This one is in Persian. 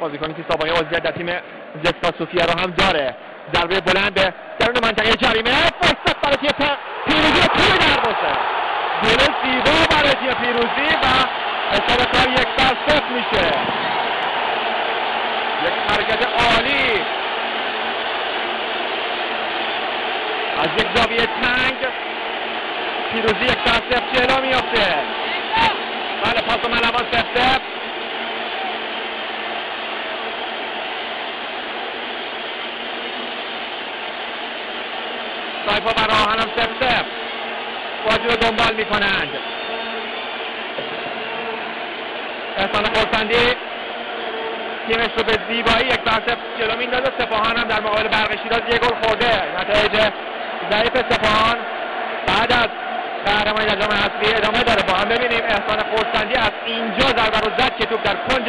بازیکنی که سابقه عضویت در تیم زستا سوفیا رو هم داره. ضربه بلند درون منطقه جریمه. فرصت برای تیم پیروزی توی دروازه گل زیبا برای تیم پیروزی و حساب کار یک بر صفر میشه. یک حرکت عالی. از یک زاویه تنگ پیروزی یک بر صفر جلو میافته. بله پاس ملوان صفر صفر سایپا و راهن هم سف سف بازی رو دنبال می کنند احسان خورسندی. تیمش رو به زیبایی یک بر جلو میندازه. سپاهان هم در مقابل برق شیراز یک گل خورده. نتایج ضعیف سپاهان. بعد از قهرمانی در جام حذفی ادامه داره. با هم ببینیم احسان خورسندی از اینجا ضربه رو زد که توپ در کنج